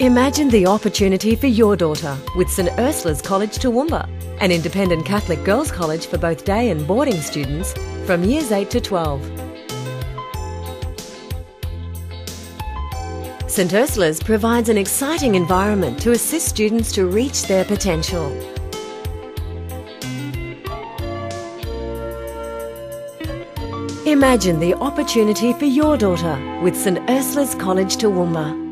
Imagine the opportunity for your daughter with St Ursula's College Toowoomba, an independent Catholic girls' college for both day and boarding students from years 8 to 12. St Ursula's provides an exciting environment to assist students to reach their potential. Imagine the opportunity for your daughter with St Ursula's College Toowoomba.